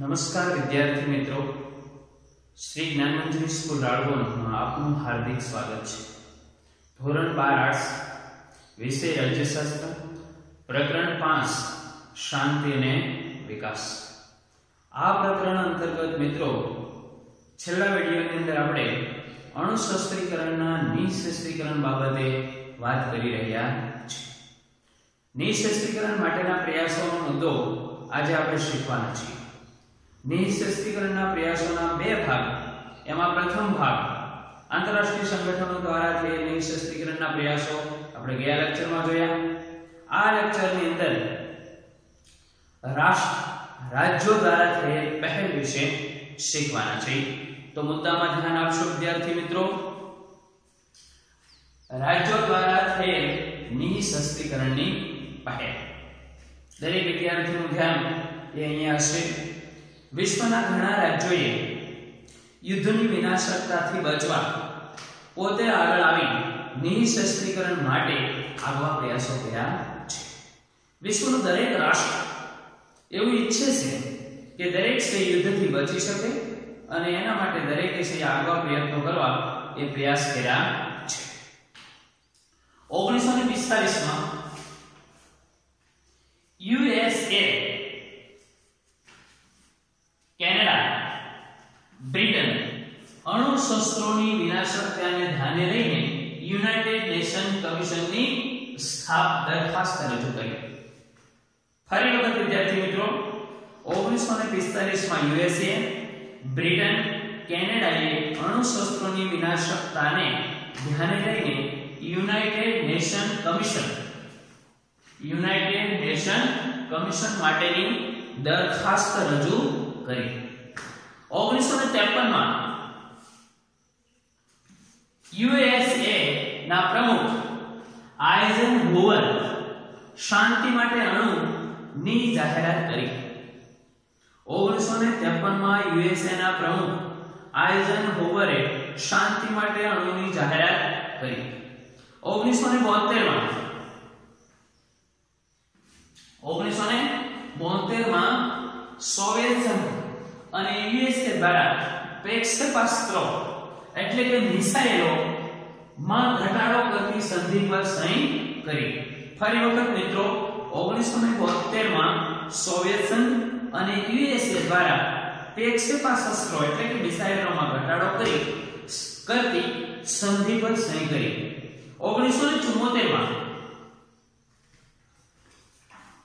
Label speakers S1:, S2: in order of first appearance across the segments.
S1: નમસ્કાર વિદ્યાર્થી મિત્રો. શ્રી જ્ઞાનમંજરી સ્કૂલ રાળગોનમાં આપનું હાર્દિક સ્વાગત છે. ધોરણ બાર આર્ટ્સ, વિષય રાજ્યશાસ્ત્ર પ્રકરણ પાંચ, શાંતિ અને વિકાસ. આ પ્રકરણ અંતર્ગત મિત્રો, છેલ્લા વિડીયોની અંદર આપણે અણુશસ્ત્રીકરણના નિઃશસ્ત્રીકરણ બાબતે વાત કરી રહ્યા છીએ. નિઃશસ્ત્રીકરણ માટેના પ્રયાસોનો મુદ્દો આજે આપણે શીખવાના છીએ. નિઃશસ્ત્રીકરણના પ્રયાસોના બે ભાગ, એમાં પ્રથમ ભાગ, આંતરરાષ્ટ્રીય સંગઠનો દ્વારા થયેલ નિઃશસ્ત્રીકરણના પ્રયાસો આપણે ગયા લેક્ચરમાં જોયા. આ લેક્ચરની અંદર રાષ્ટ્ર, રાજ્યો દ્વારા થયેલ પહેલ વિશે શીખવાના છે. તો મુદ્દામાં ધ્યાન આપશો, વિદ્યાર્થી મિત્રો. રાજ્યો દ્વારા થયેલ નિઃશસ્ત્રીકરણની પહેલ. દરેક વિદ્યાર્થીનું ધ્યાન એ અહીંયા હશે. વિશ્વના ઘણા રાજ્યોએ યુદ્ધની વિનાશકતાથી બચવા પોતે આગળ આવી નિઃશસ્ત્રીકરણ માટે આગવા પ્રયાસો કર્યા છે. વિશ્વનું દરેક રાષ્ટ્ર એવું ઈચ્છે છે કે દરેક સ્ત્રી યુદ્ધથી બચી શકે અને એના માટે દરેકે સ્ત્રી આગવા પ્રયત્નો કરવા એ પ્રયાસ કર્યા છે. ઓગણીસો ને પિસ્તાલીસમાં યુએસએ કેનેડા બ્રિટન અણુ શસ્ત્રોની વિનાશકતાને ધ્યાને લઈને યુનાઇટેડ નેશન કમિશનની સ્થાપ દરખાસ્ત રજૂ કરી. ફરી વખત વિદ્યાર્થી મિત્રો 1945 માં યુએસએ, બ્રિટન, કેનેડાએ અણુ શસ્ત્રોની વિનાશકતાને ધ્યાને લઈને United Nation Commission, United Nation Commission માટેની દરખાસ્ત રજૂ કરી. 1953 માં યુએસએ ના પ્રમુખ આઇઝનહોવર શાંતિ માટે અણુ ની જાહેરાત કરી. 1953 માં યુએસએ ના પ્રમુખ આઇઝનહોવરે શાંતિ માટે અણુની જાહેરાત કરી. 1972 માં 1972 માં સોવિયત સંઘ અને યુએસએ દ્વારા પ્રેક્ષેપાસ્ત્રો એટલે કે મિસાઈલો માં ઘટાડો કરતી સંધિ પર સહી કરી. ફરી વખત મિત્રો 1972 માં સોવિયત સંઘ અને યુએસએ દ્વારા પ્રેક્ષેપાસ્ત્રો એટલે કે મિસાઇલોમાં ઘટાડો કરી કરતી સંધિ પર સહી કરી. 1974 માં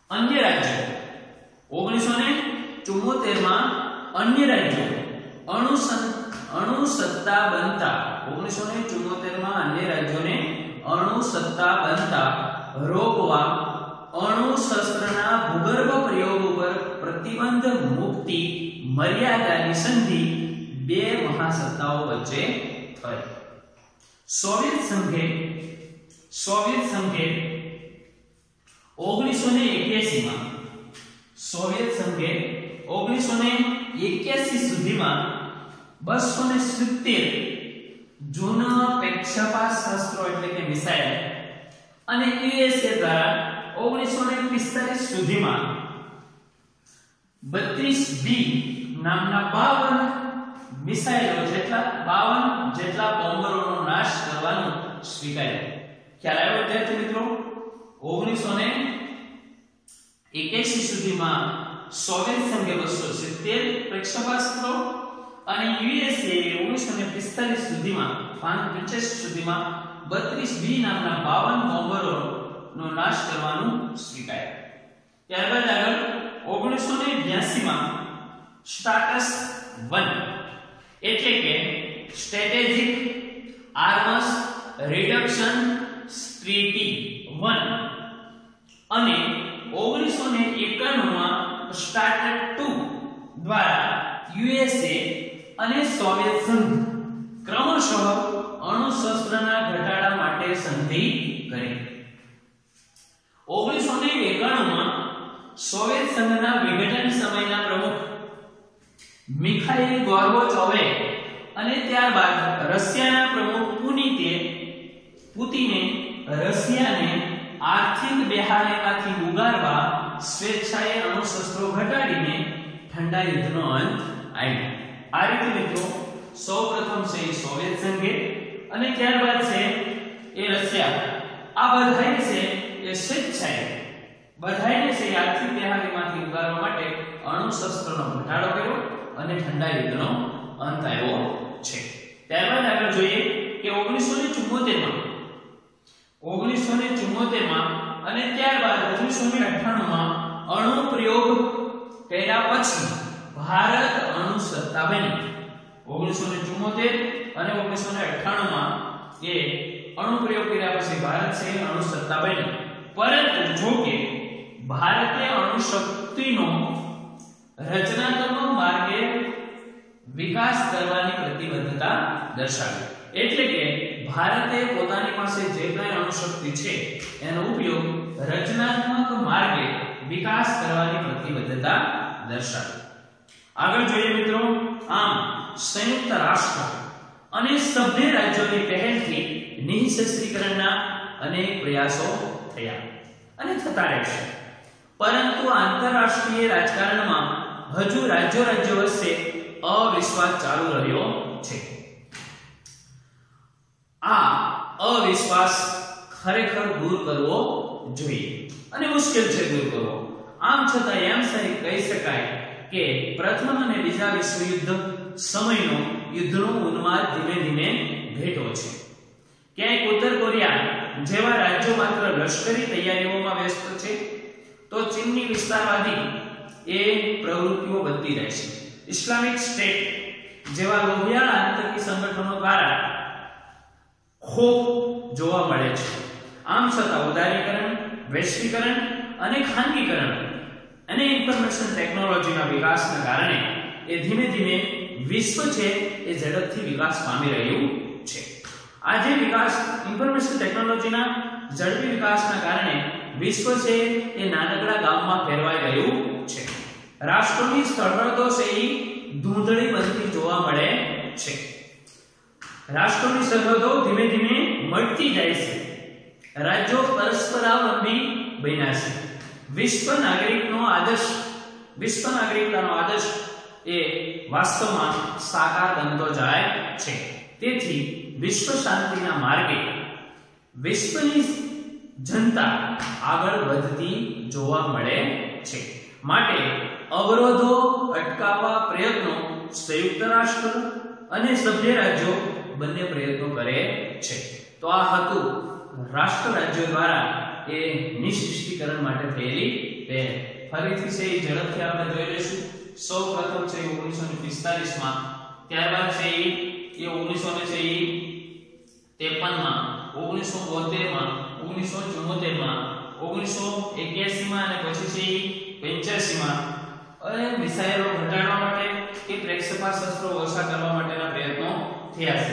S1: અન્ય રાજ્યો 1974 માં અન્ય રાજ્યો. અણુસત્તા અણુ સત્તા બનતા 1974 માં અન્ય રાજ્યોને અણુસત્તા બનતા રોકવા અણુશસ્ત્રના ભૂગર્ભ પ્રયોગ ઉપર પ્રતિબંધ મુક્તિ મર્યાદાની સંધિ બે મહાસત્તાઓ વચ્ચે થઈ. સોવિયત સંઘે સોવિયત સંઘે 1981 માં સોવિયત સંઘે 1981 સુધીમાં 270 જૂના પ્રેક્ષેપાસ્ત્રો એટલે કે મિસાઇલ અને યુએસએ દ્વારા 1945 સુધીમાં 32 બી નામના 52 મિસાઇલો જેટલા 52 જેટલા બોમ્બરોનો નાશ કરવાનું સ્વીકાર્યું. ખ્યાલ આવ્યો વિદ્યાર્થી મિત્રો? 1981 સુધીમાં સોવિયત સંઘે 270 પ્રેક્ષેપાસ્ત્રો અને યુએસએ 1945 સુધીમાં 85 સુધીમાં 32 બી નામના 52 બોમ્બરો નો નાશ કરવાનું સ્વીકાર્યું. ત્યારબાદ આગળ 1982 માં સ્ટાટસ 1 એટલે કે સ્ટ્રેટેજિક આર્મસ રિડક્શન સ્ટ્રીટી 1 અને 1991 માં સ્ટાર્ટ 2 દ્વારા યુએસએ અને સોવિયત સંઘ ક્રમશઃ અણુશસ્ત્રના ઘટાડા માટે સંધિ કરી. 1991 માં સોવિયત સંઘના વિઘટન સમયના પ્રમુખ મિખાઈલ ગોર્બોચોવે અને ત્યારબાદ રશિયાના પ્રમુખ પુનિતે પુતિને રશિયાને આર્થિક બેહાલીમાંથી ઉગારવા સ્વેચ્છાએ અણુશસ્ત્રો ઘટાડીને ઠંડા યુદ્ધનો અંત આવ્યો આ રીતે મિત્રો, સૌપ્રથમ છે સોવિયત સંઘે અને ત્યારબાદ છે એ રશિયા. આ બધાય છે એ સ્વેચ્છાએ, બધાયને છે આર્થિક બેહાલીમાંથી ઉગારવા માટે અણુશસ્ત્રોનો ઘટાડો કર્યો અને ઠંડા યુદ્ધનો અંત આવ્યો છે. ત્યારબાદ આગળ જોઈએ કે 1974 માં 1974 માં અને ત્યારબાદ 1998 માં અણુ પ્રયોગ કર્યા પછી ભારત અણુ સત્તા બની 1974 અને 1998 માં એ અણુ પ્રયોગ કર્યા પછી ભારત છે અણુ પરંતુ જો કે ભારતે અણુ રચનાત્મક માર્ગે વિકાસ કરવાની પ્રતિબદ્ધતા દર્શાવી. એટલે કે ભારતે પોતાની પાસે જે કંઈ અણુશક્તિ છે, એનો ઉપયોગ રચનાત્મક માર્ગે વિકાસ કરવાની પ્રતિબદ્ધતા દર્શાવી. આગળ જોઈએ મિત્રો, આમ, સંયુક્ત રાષ્ટ્ર અને સભ્ય રાજ્યોની પહેલથી નિઃશસ્ત્રીકરણના અનેક પ્રયાસો થયા અને થતા રહેશે પરંતુ આંતરરાષ્ટ્રીય રાજકારણમાં હજુ રાજ્યો રાજ્યો વચ્ચે અવિશ્વાસ ચાલુ રહ્યો છે. આ અવિશ્વાસ ખરેખર દૂર કરવો જોઈએ અને મુશ્કેલ છે દૂર કરવો. આમ છતાં એમ સહી કહી શકાય કે પ્રથમ અને બીજા વિશ્વયુદ્ધ સમયનો યુદ્ધનો ઉન્માદ ધીમે ધીમે ઘટ્યો છે. ક્યાંક ઉત્તર કોરિયા, જેવા રાજ્યો માત્ર લશ્કરી તૈયારીઓમાં વ્યસ્ત છે, તો ચીનની વિસ્તારવાદી એ પ્રવૃત્તિઓ વધતી રહે છે. ઇસ્લામિક સ્ટેટ જેવા લોહિયાળ આતંકી સંગઠનો દ્વારા ખોફ જોવા મળે છે. આમ છતાં ઉદારીકરણ, વૈશ્વિકરણ અને ખાનગીકરણ અને ઇન્ફોર્મેશન ટેકનોલોજીના વિકાસના કારણે એ ધીમે ધીમે વિશ્વ છે એ ઝડપથી વિકાસ પામી રહ્યું છે. આજે વિકાસ ઇન્ફોર્મેશન ટેકનોલોજીના ઝડપી વિકાસના કારણે વિશ્વ છે એ નાનકડા ગામમાં ફેરવાઈ રહ્યું છે. રાષ્ટ્રોની સરહદો છે એ ધૂંધળી બનતી જોવા મળે છે. રાષ્ટ્રોની સરહદો ધીમે ધીમે મળતી જાય છે. રાજ્યો પરસ્પરાવલંબી બન્યા છે. વિશ્વ નાગરિકનો આદર્શ, વિશ્વ નાગરિકતાનો આદર્શ એ વાસ્તવમાં સાકાર બનતો જાય છે. તેથી વિશ્વ શાંતિના માર્ગે વિશ્વની જનતા આગળ વધતી જોવા મળે છે. માટે અવરોધો અટકાવવા પ્રયત્નો સંયુક્ત રાષ્ટ્ર અને સભ્ય રાજ્યો બંને પ્રયત્નો કરે છે. તો આ હતું રાષ્ટ્ર રાજ્યો દ્વારા એ નિશિષ્ટીકરણ માટે થયેલી પહેલ. ફરીથી છે એ ઝડપથી આપણે જોઈ લઈશું. સૌ પ્રથમ છે ઓગણીસો 1945 માં ત્યારબાદ છે એ 1900 ને છે એ 53 માં 1972 માં 1974 માં 1981 માં અને પછી છે એ 85 માં અને મિસાઇલો ઘટાડવા માટે કે પ્રેક્ષેપાસ્ત્રો ઓછા કરવા માટેના પ્રયત્નો થયા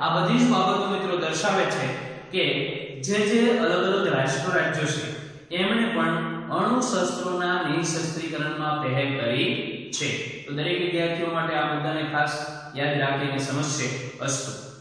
S1: આ બધી જ બાબતો મિત્રો દર્શાવે છે કે જે જે અલગ અલગ રાષ્ટ્ર રાજ્યો છે, એમણે પણ અણુ શસ્ત્રોના નિઃશસ્ત્રીકરણમાં પહેલ કરી છે. તો દરેક વિદ્યાર્થીઓ માટે આ મુદ્દાને ખાસ યાદ રાખીને સમજશે અસ્તુ.